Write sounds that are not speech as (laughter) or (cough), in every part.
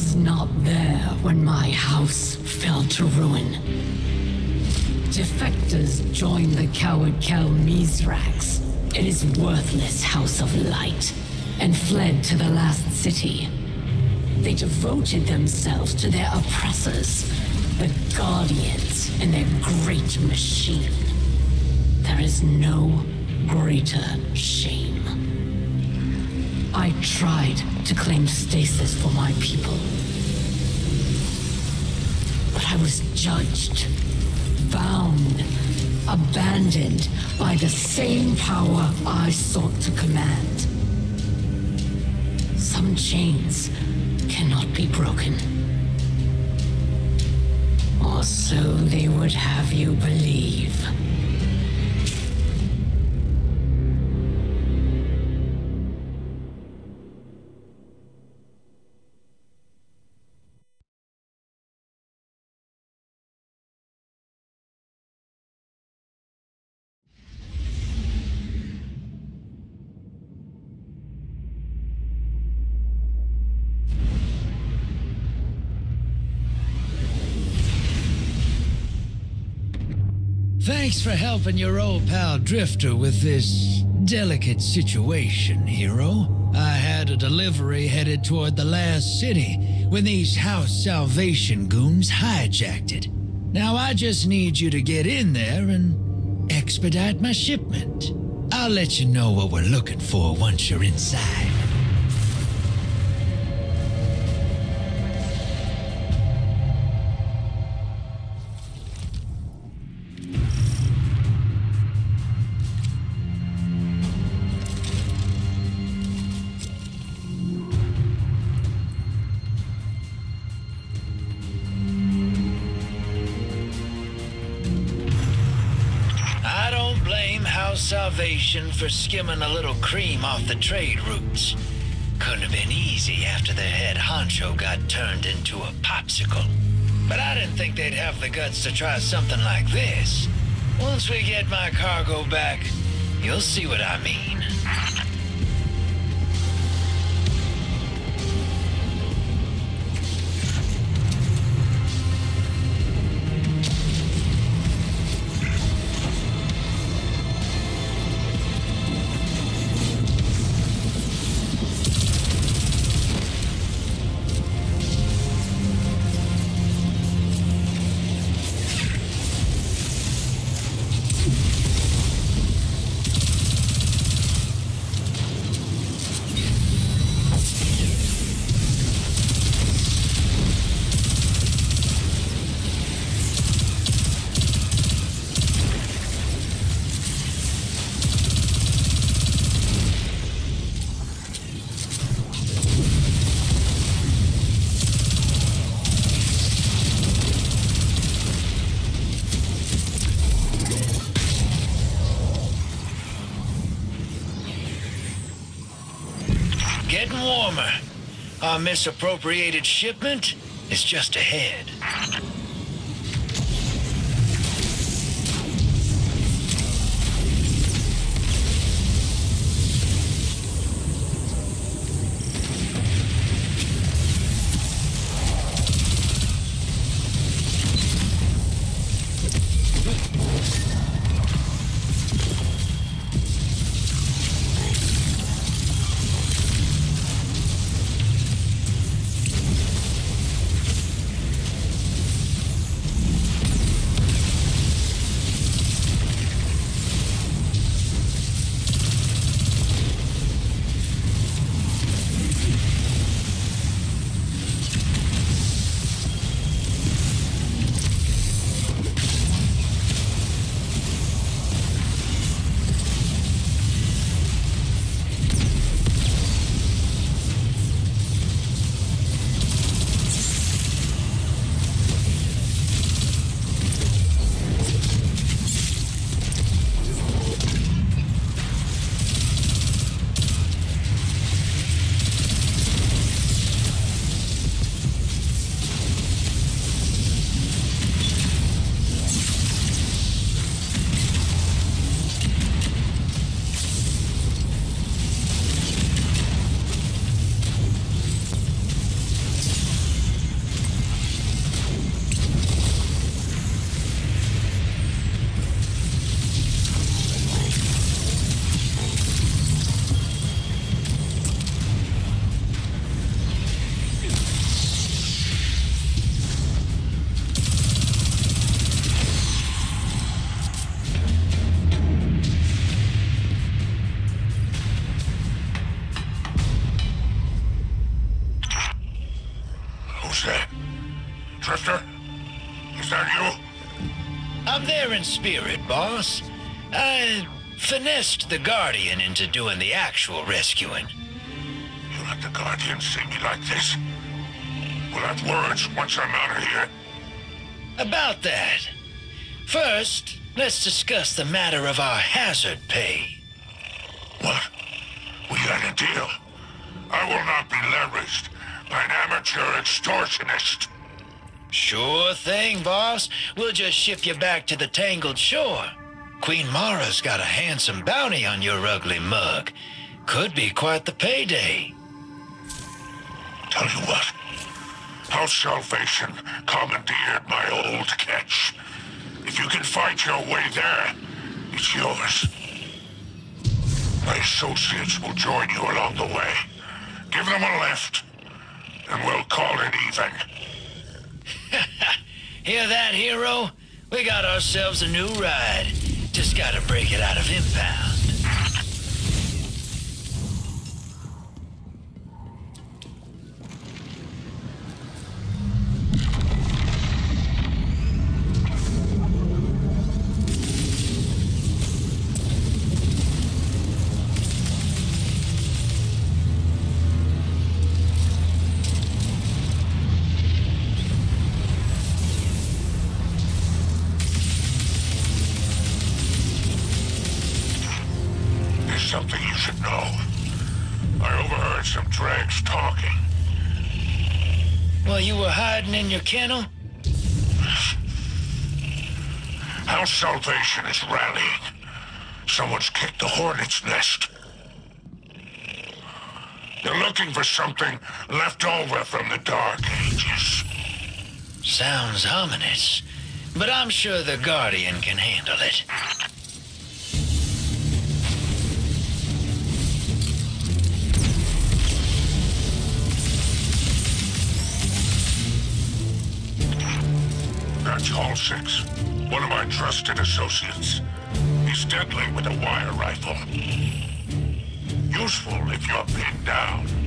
Was not there when my house fell to ruin. Defectors joined the coward Kell Misraaks in his worthless House of Light and fled to the last city. They devoted themselves to their oppressors, the Guardians, and their great machine. There is no greater shame. I tried to claim stasis for my people. But I was judged, bound, abandoned by the same power I sought to command. Some chains cannot be broken. Or so they would have you believe. Helping your old pal Drifter with this delicate situation, hero. I had a delivery headed toward the last city when these House Salvation goons hijacked it. Now I just need you to get in there and expedite my shipment. I'll let you know what we're looking for once you're inside. Salvation for skimming a little cream off the trade routes. Couldn't have been easy after their head honcho got turned into a popsicle. But I didn't think they'd have the guts to try something like this. Once we get my cargo back, you'll see what I mean. Misappropriated shipment is just ahead. Boss. I finessed the Guardian into doing the actual rescuing. You let the Guardian see me like this? We'll have words once I'm out of here. About that. First, let's discuss the matter of our hazard pay. What? We got a deal. I will not be leveraged by an amateur extortionist. Thing, boss. We'll just ship you back to the Tangled Shore. Queen Mara's got a handsome bounty on your ugly mug. Could be quite the payday. Tell you what. House Salvation commandeered my old catch. If you can fight your way there, it's yours. My associates will join you along the way. Give them a lift, and we'll call it even. Hear that, hero? We got ourselves a new ride. Just gotta break it out of impound. Kennel? House Salvation is rallying. Someone's kicked the hornet's nest. They're looking for something left over from the Dark Ages. Sounds ominous. But I'm sure the Guardian can handle it. Hall 6. One of my trusted associates. He's deadly with a wire rifle. Useful if you're pinned down.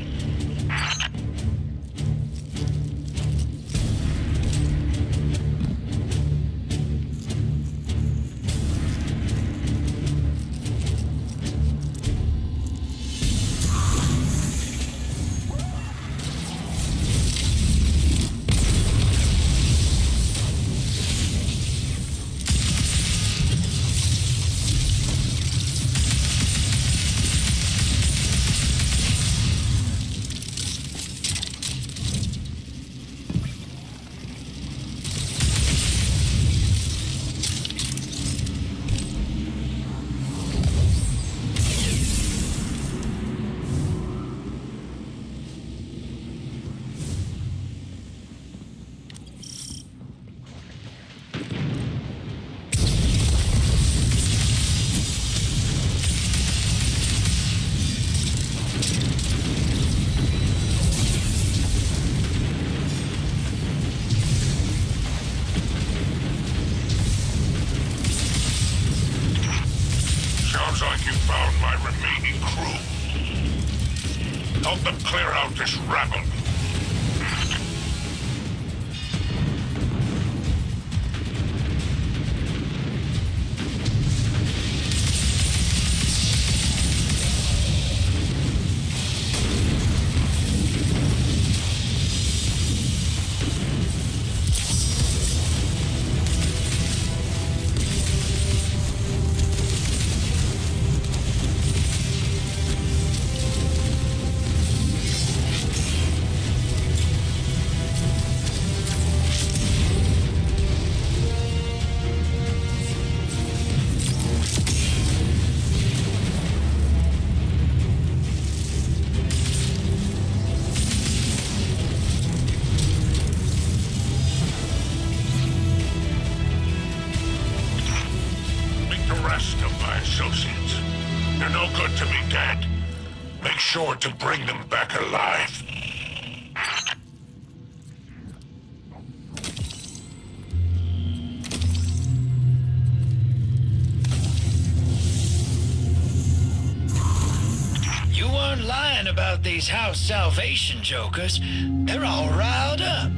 These House Salvation jokers. They're all riled up.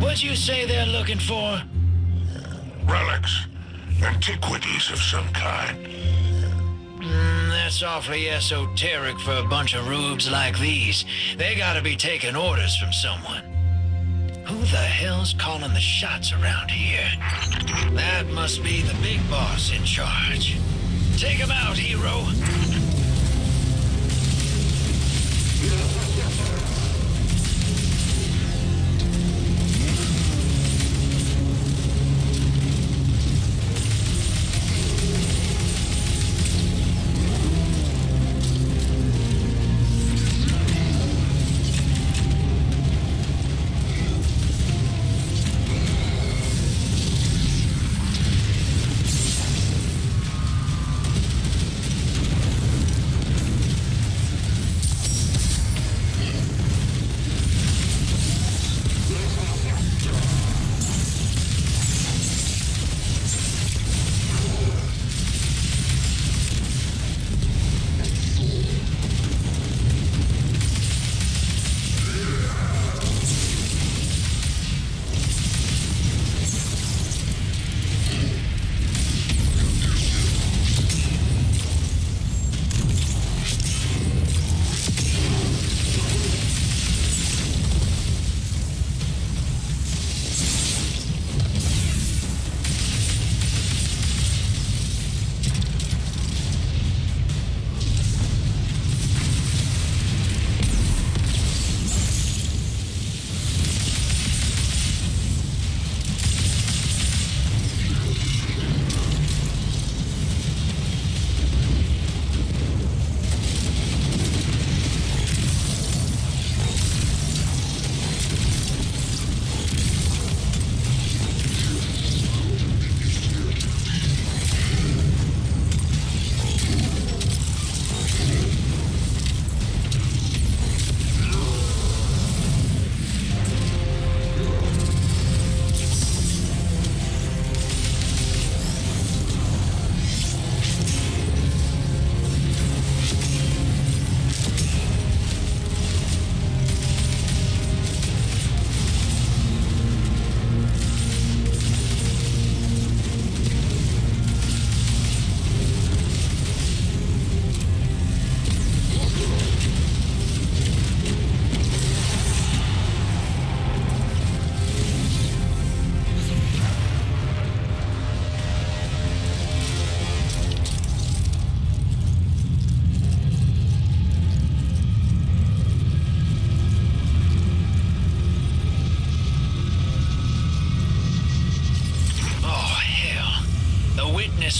What'd you say they're looking for? Relics. Antiquities of some kind. Mm, that's awfully esoteric for a bunch of rubes like these. They gotta be taking orders from someone. Who the hell's calling the shots around here? That must be the big boss in charge. Take him out, hero.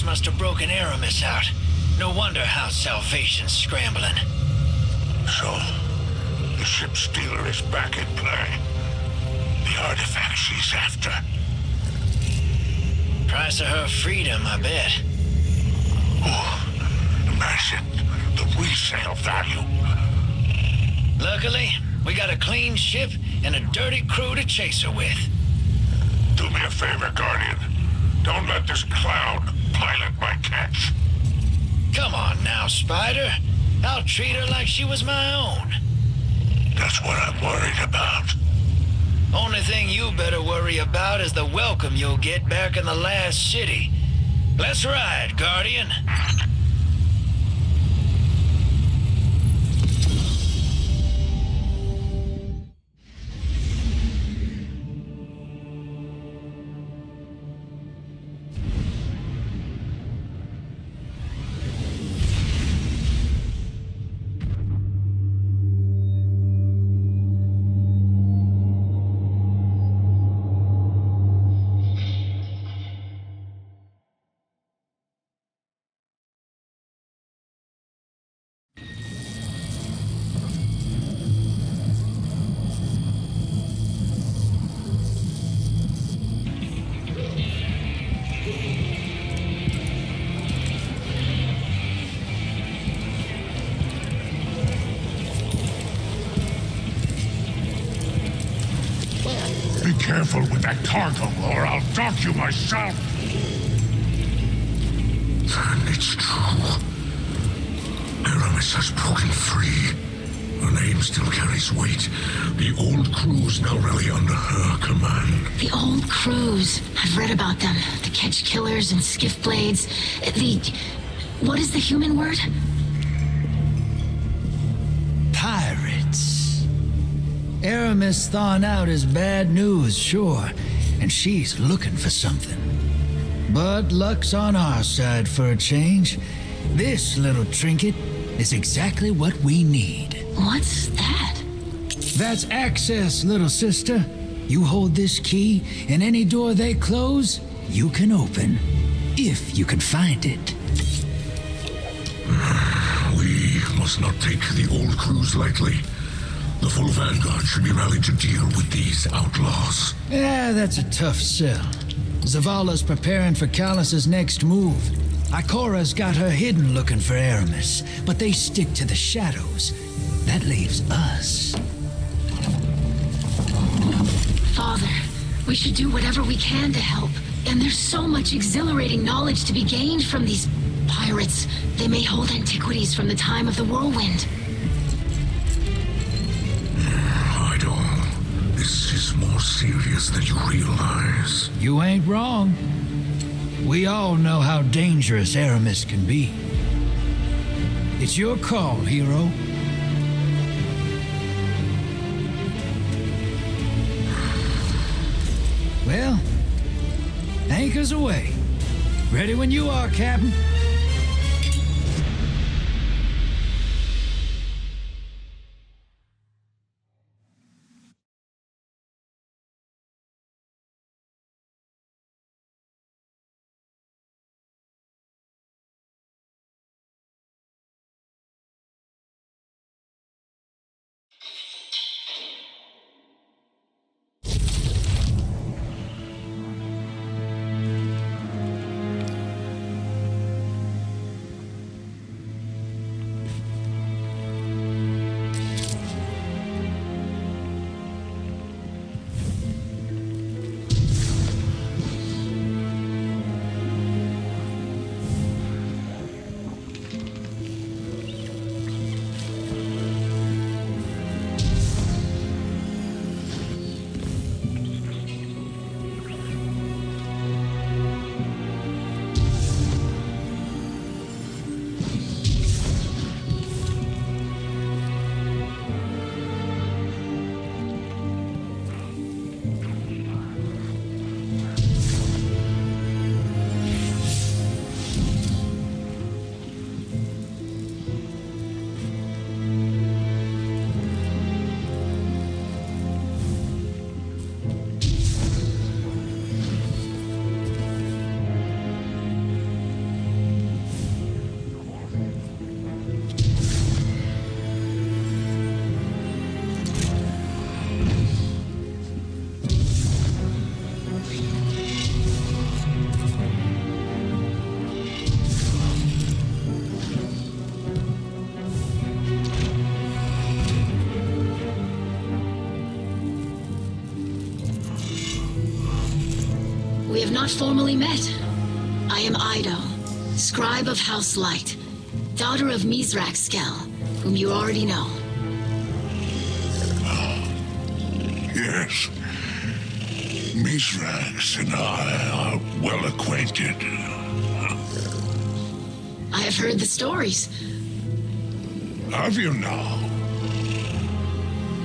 Must have broken Eramis out. No wonder how Salvation's scrambling. So, the ship stealer is back in play. The artifact she's after. Price of her freedom, I bet. Imagine the resale value. Luckily, we got a clean ship and a dirty crew to chase her with. Do me a favor, Guardian. Don't let this clown Come on now, Spider. I'll treat her like she was my own. That's what I'm worried about. Only thing you better worry about is the welcome you'll get back in the last city. Let's ride, Guardian. Careful with that cargo, or I'll dock you myself. And it's true. Eramis has broken free. Her name still carries weight. The old crews now rally under her command. The old crews. I've read about them. The Ketch Killers and Skiff Blades. The... What is the human word? Eramis thawing out is bad news, sure. And she's looking for something. But luck's on our side for a change. This little trinket is exactly what we need. What's that? That's access, little sister. You hold this key, and any door they close, you can open. If you can find it. (sighs) We must not take the old crews lightly. The full vanguard should be rallied to deal with these outlaws. Yeah, that's a tough sell. Zavala's preparing for Calus's next move. Ikora's got her hidden looking for Eramis, but they stick to the shadows. That leaves us. Father, we should do whatever we can to help. And there's so much exhilarating knowledge to be gained from these pirates. They may hold antiquities from the time of the whirlwind. More serious than you realize. You ain't wrong. We all know how dangerous Eramis can be. It's your call, hero. Well, anchors away. Ready when you are, Captain. Not formally met. I am Eido, scribe of House Light, daughter of Misraaks Kell, whom you already know. Yes. Misraaks and I are well acquainted. I have heard the stories. Have you now?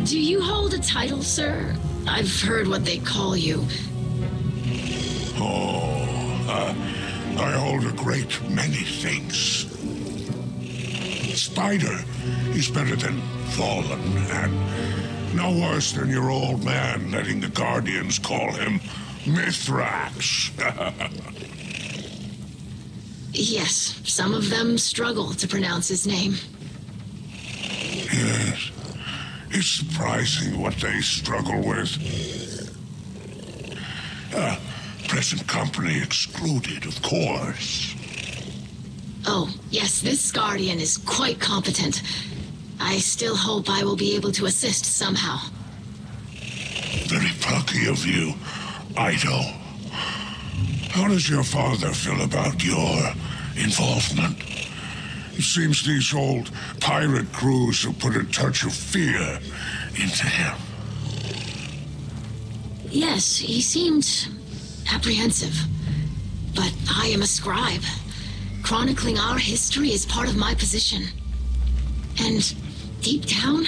Do you hold a title, sir? I've heard what they call you. A great many things. Spider is better than Fallen, and no worse than your old man letting the Guardians call him Mithrax. (laughs) Yes, some of them struggle to pronounce his name. yes, it's surprising what they struggle with. Present company excluded, of course. Oh, yes, this Guardian is quite competent. I still hope I will be able to assist somehow. Very plucky of you, Eido. How does your father feel about your involvement? It seems these old pirate crews have put a touch of fear into him. Yes, he seemed apprehensive. But I am a scribe. Chronicling our history is part of my position. And deep down,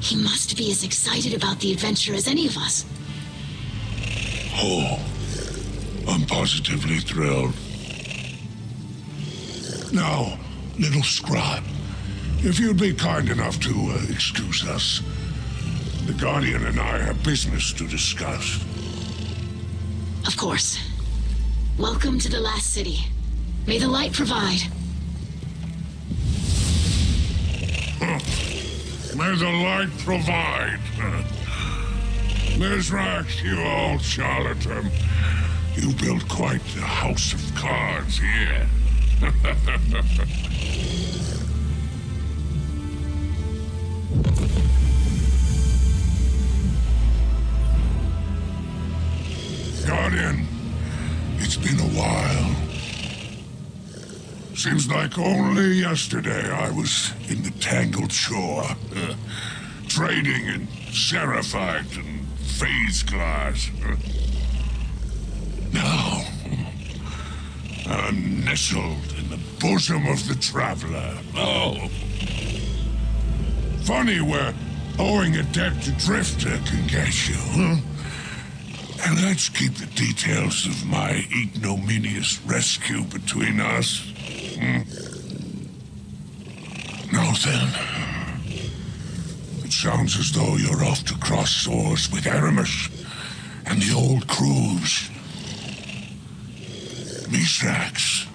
he must be as excited about the adventure as any of us. Oh, I'm positively thrilled. Now, little scribe, if you'd be kind enough to uh, excuse us, the Guardian and I have business to discuss. Of course. Welcome to the last city. May the light provide. May the light provide. Misraaks, you old charlatan. You built quite the house of cards here. (laughs) Guardian, it's been a while. Seems like only yesterday I was in the Tangled Shore, uh, (laughs) trading in Seraphite and Phase Glass. Uh, now, (laughs) I'm nestled in the bosom of the Traveler. Oh. Funny where owing a debt to Drifter can get you, huh? And let's keep the details of my ignominious rescue between us. Hmm? Now then. It sounds as though you're off to cross swords with Eramis and the old crews. Mithrax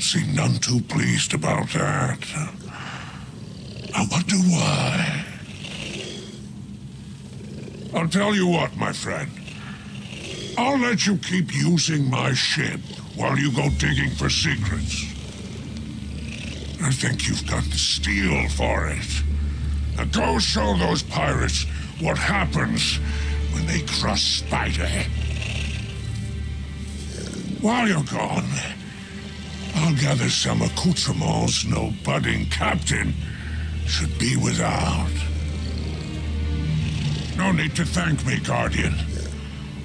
seem none too pleased about that. I wonder why. I'll tell you what, my friend. I'll let you keep using my ship while you go digging for secrets. I think you've got the steel for it. Now go show those pirates what happens when they cross Spider. While you're gone, I'll gather some accoutrements no budding captain should be without. No need to thank me, Guardian.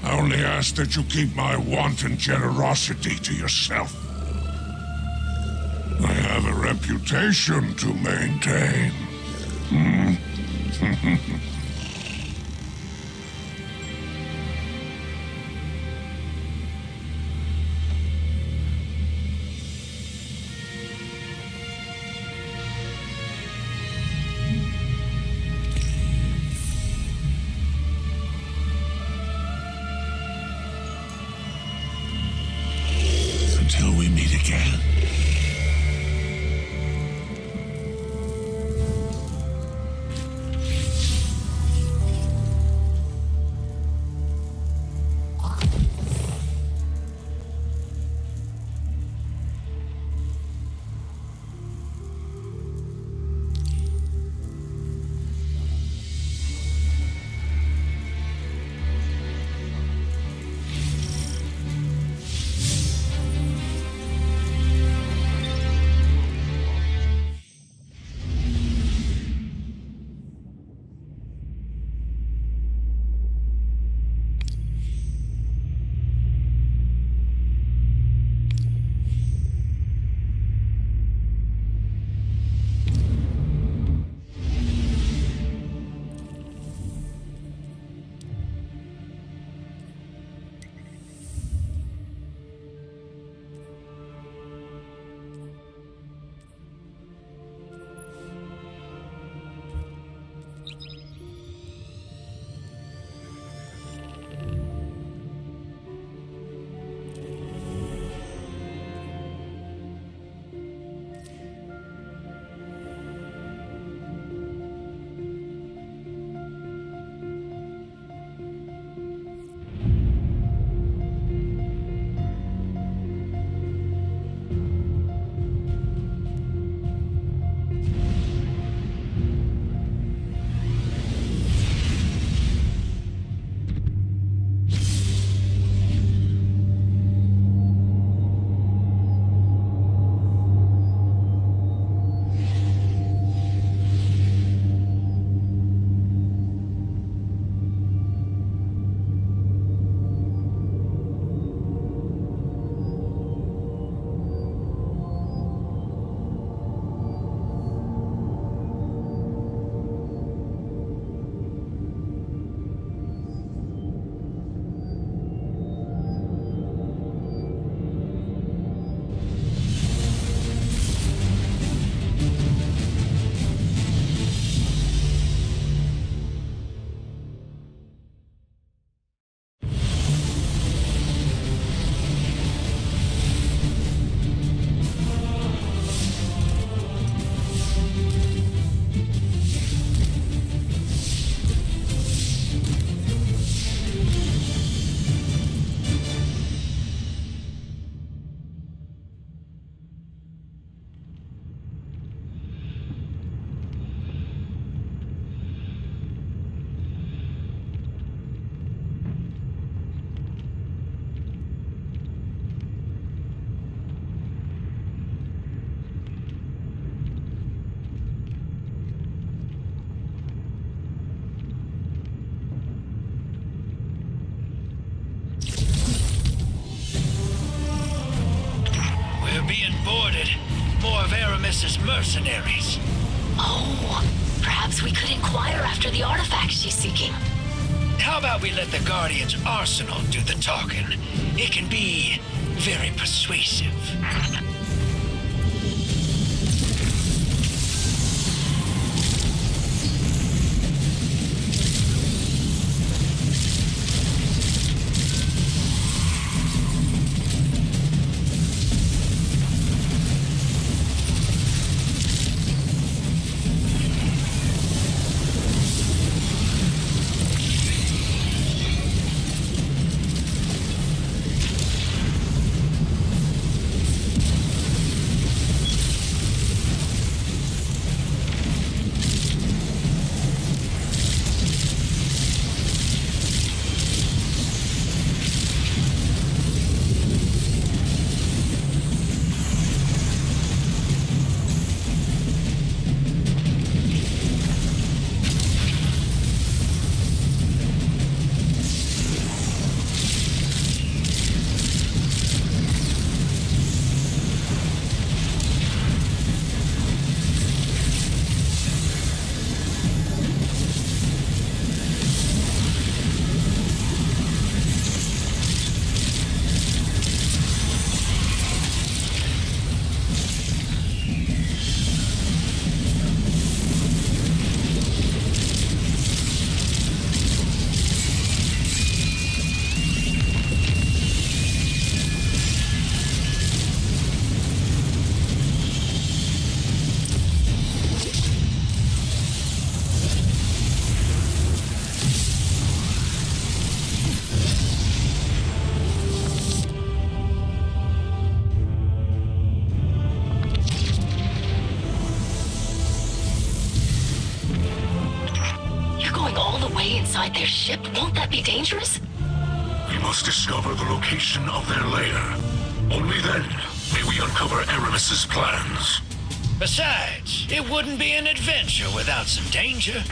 I only ask that you keep my wanton generosity to yourself. I have a reputation to maintain. Hmm? (laughs) dangerous? We must discover the location of their lair. Only then may we uncover Eramis's plans. Besides, it wouldn't be an adventure without some danger.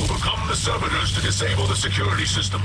Overcome the servitors to disable the security system.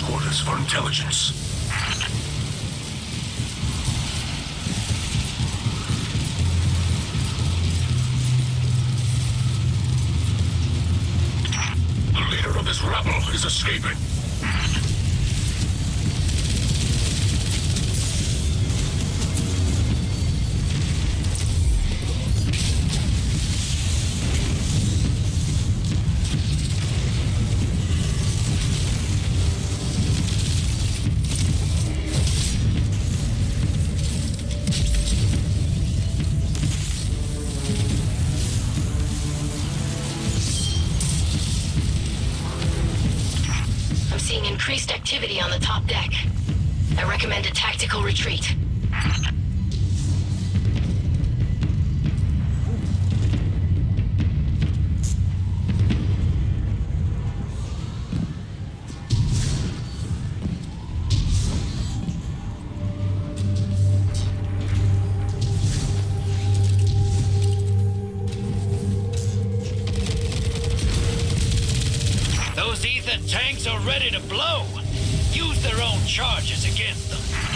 Quarters for intelligence. See that tanks are ready to blow. Use their own charges against them.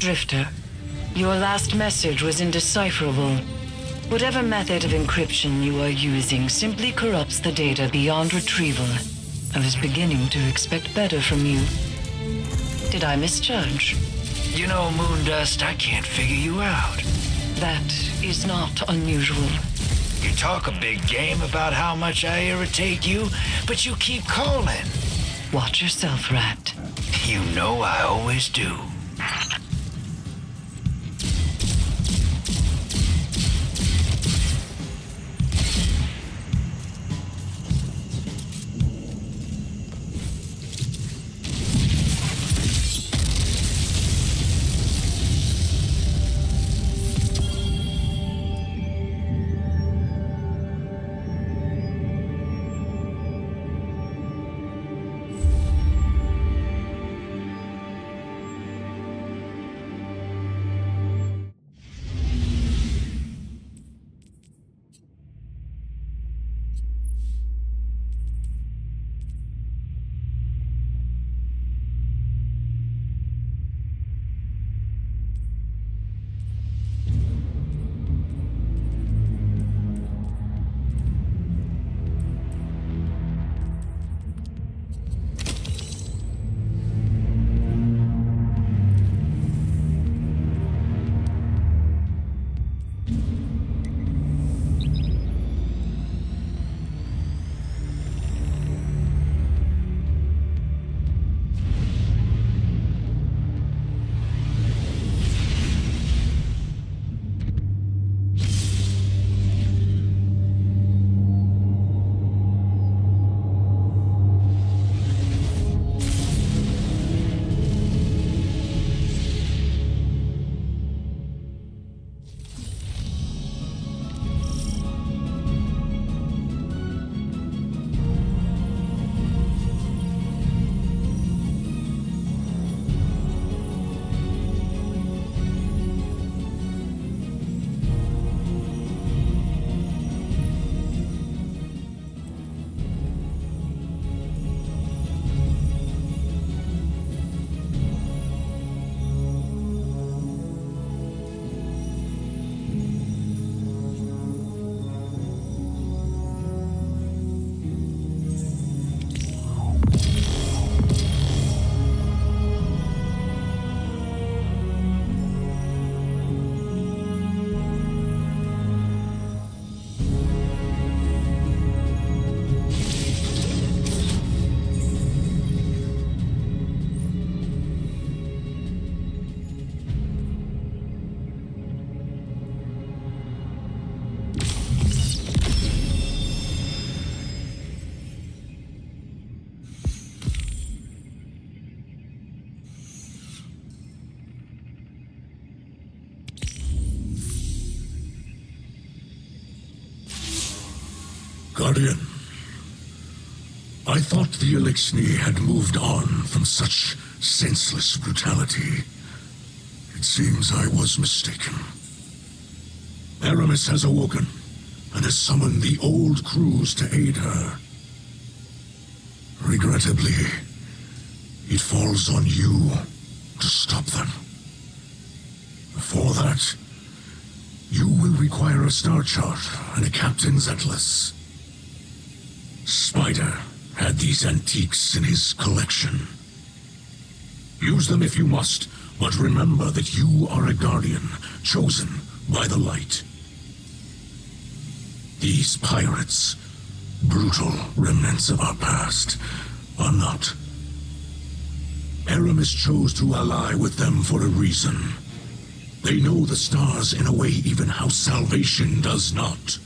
Drifter, your last message was indecipherable. Whatever method of encryption you are using simply corrupts the data beyond retrieval. I was beginning to expect better from you. Did I misjudge? You know, Moondust, I can't figure you out. That is not unusual. You talk a big game about how much I irritate you, but you keep calling. Watch yourself, Rat. You know I always do. I thought the Eliksni had moved on from such senseless brutality. It seems I was mistaken. Eramis has awoken and has summoned the old crews to aid her. Regrettably, it falls on you to stop them. Before that, you will require a star chart and a captain's atlas. Spider had these antiques in his collection. Use them if you must, but remember that you are a guardian, chosen by the light. These pirates, brutal remnants of our past, are not. Eramis chose to ally with them for a reason. They know the stars in a way even House Salvation does not.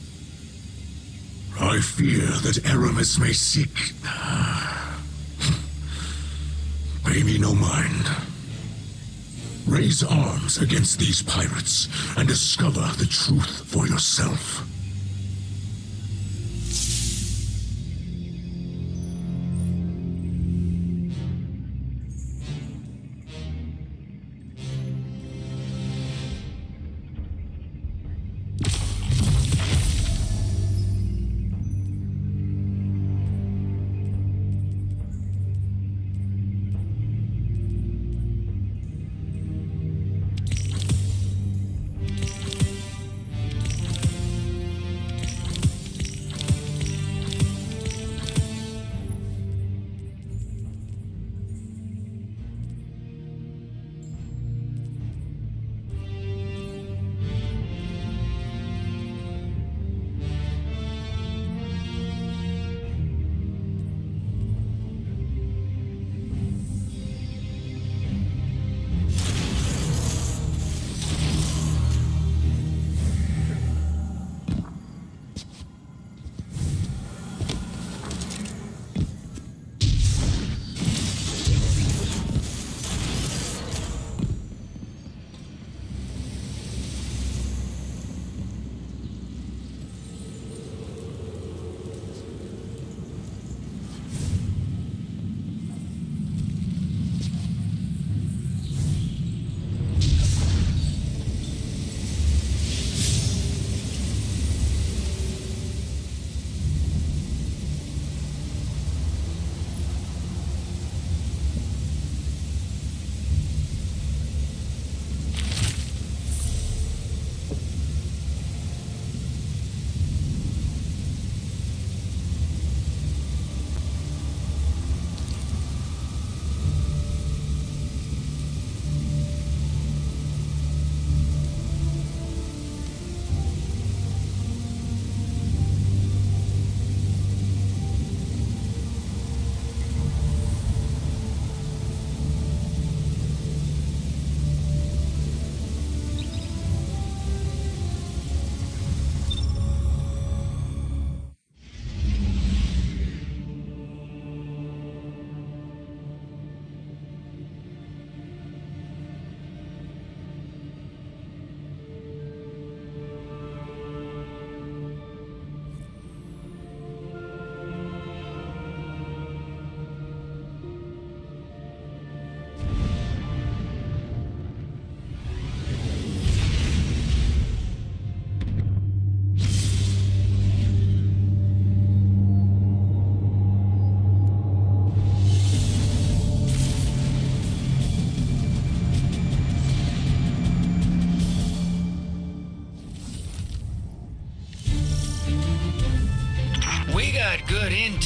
I fear that Eramis may seek... Pay me no mind. Raise arms against these pirates and discover the truth for yourself.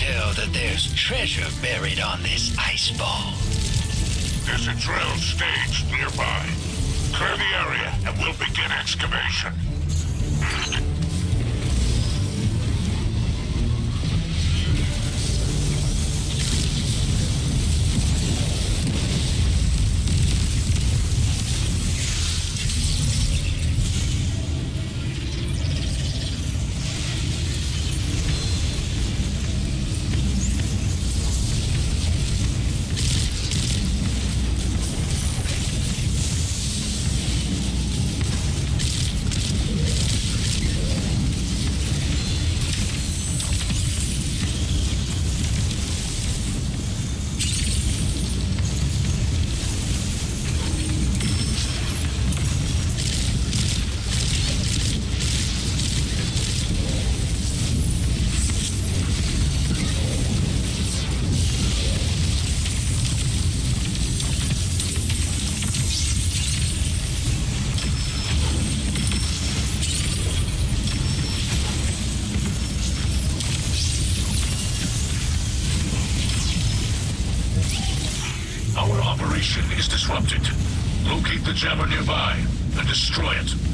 Intel that there's treasure buried on this ice ball. There's a drill stage nearby. Clear the area and we'll begin excavation. Destroy it.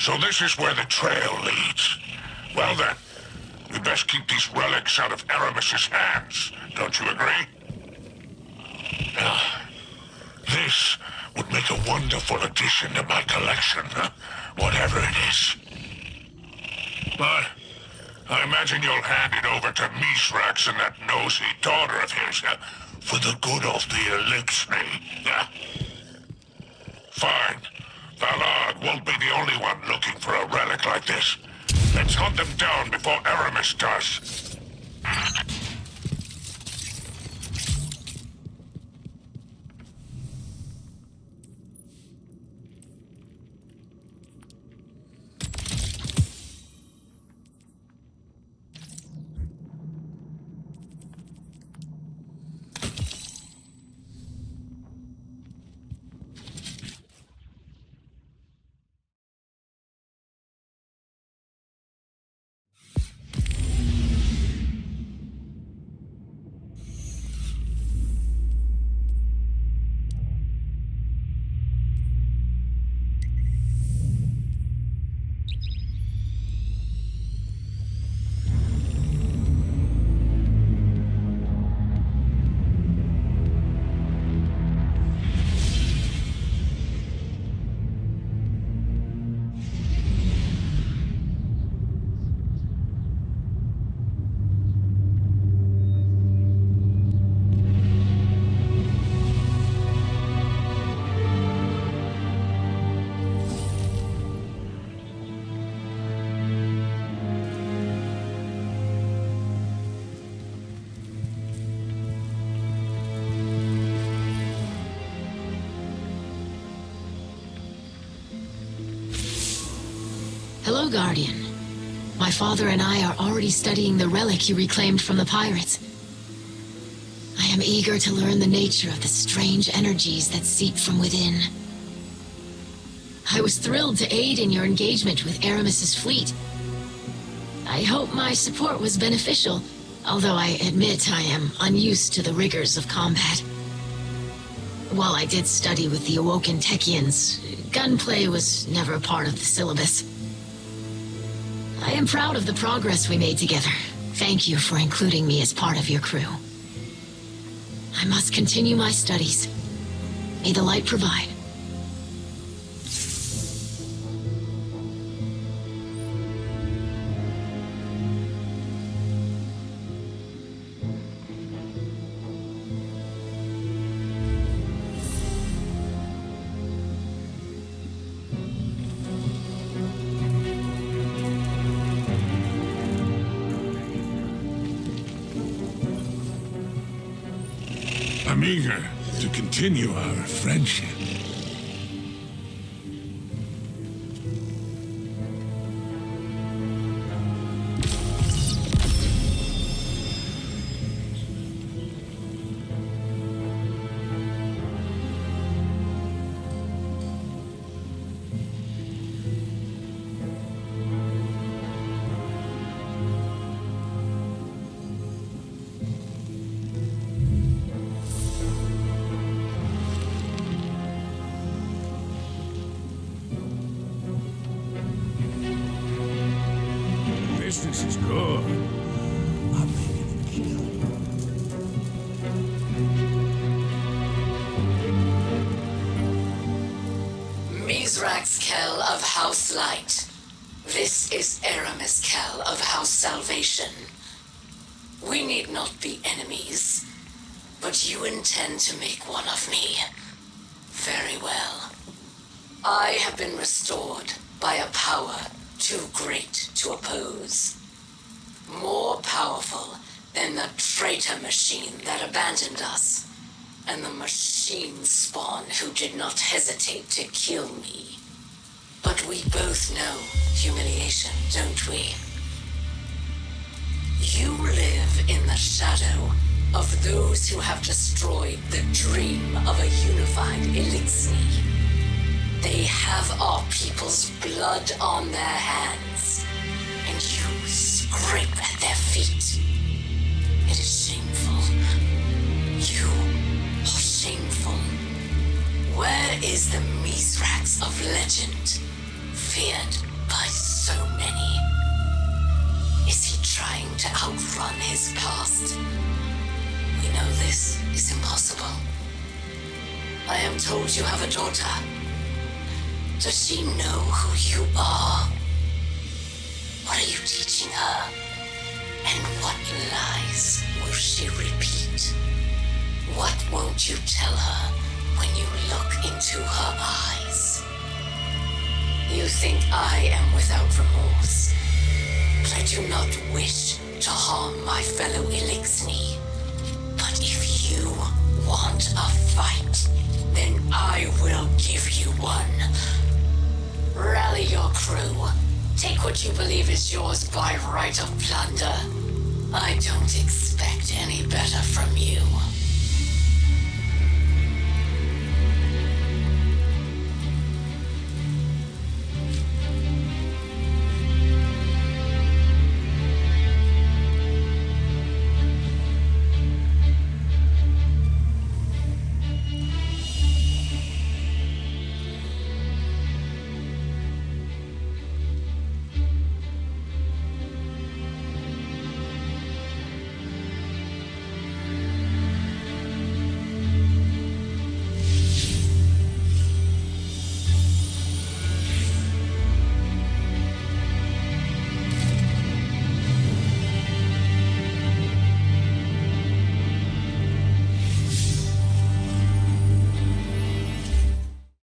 So this is where the trail leads. Well then, we best keep these relics out of Eramis's hands. Don't you agree? Ah, this would make a wonderful addition to my collection, huh? whatever it is. But I imagine you'll hand it over to Mithrax and that nosy daughter of his uh, for the good of the Eliksni. Yeah? Fine. Valard won't be the only one looking for a relic like this. Let's hunt them down before Eramis does. Guardian. My father and I are already studying the relic you reclaimed from the pirates. I am eager to learn the nature of the strange energies that seep from within. I was thrilled to aid in your engagement with Eramis's fleet. I hope my support was beneficial, although I admit I am unused to the rigors of combat. While I did study with the Awoken Techeuns, gunplay was never part of the syllabus. I am proud of the progress we made together. Thank you for including me as part of your crew. I must continue my studies. May the light provide. Continue our friendship. To make one of me. Very well. I have been restored by a power too great to oppose. More powerful than the traitor machine that abandoned us, and the machine spawn who did not hesitate to kill me. But we both know humiliation, don't we? You live in the shadow of those who have destroyed the dream of a unified Eliksni. They have our people's blood on their hands, and you scrape at their feet. It is shameful. You are shameful. Where is the Mithrax of legend? Feared by so many. Is he trying to outrun his past? We know this is impossible. I am told you have a daughter. Does she know who you are? What are you teaching her? And what lies will she repeat? What won't you tell her when you look into her eyes? You think I am without remorse, but I do not wish to harm my fellow Eliksni. Want a fight, then I will give you one. Rally your crew. Take what you believe is yours by right of plunder. I don't expect any better from you.